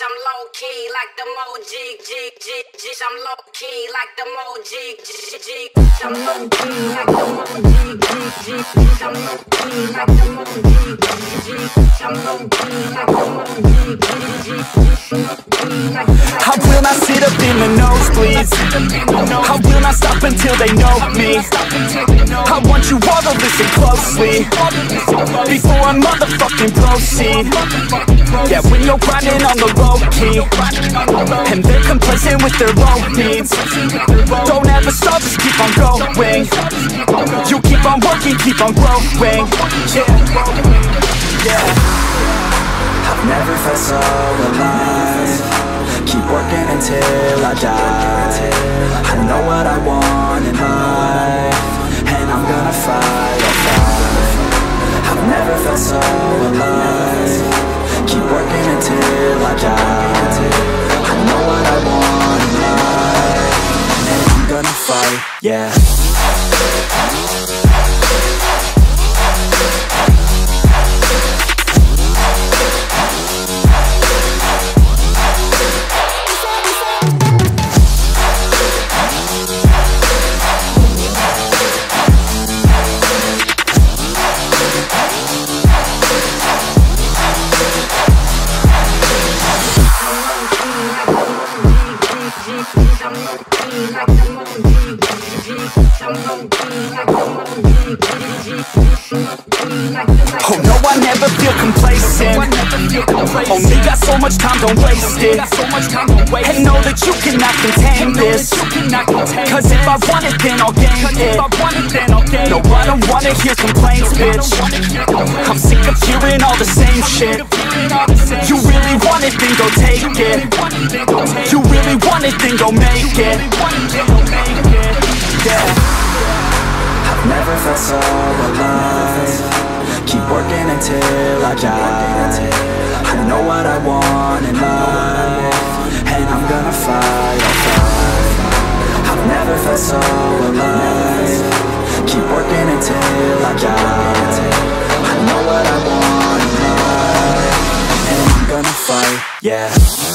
I'm low key like the Moji, G, G, G. G. I'm low key like the Moji, G, G, G. I'm low key like the Moji, G, G, G. I'm low key like the Moji, G, G, G. I will not sit up in the nosebleeds? I will not stop until they know me? I want you all to listen closely Before I motherfucking proceed. Yeah, when you're grinding on the low key And they're complacent with their low needs. Don't ever stop, just keep on going. You keep on working, keep on growing. Yeah, yeah. I've never felt so alive. Keep working until I die. I know what I want in life And I'm gonna fight, I'll fight I've never felt so alive. Keep working until I die. I know what I want in life And I'm gonna fight, yeah Oh no, I never feel complacent. Only oh, got so much time, don't waste it. And know that you cannot contain this. Cause if I want it, then I'll gain it. No, I don't wanna hear complaints, bitch. I'm sick of hearing all the same shit. You really want it, then go take it. You really want it, then go make it felt so alive Keep working until I die. I know what I want in life And I'm gonna fight, I'll fight. I've never felt so alive. Keep working until I die. I know what I want in life And I'm gonna fight, yeah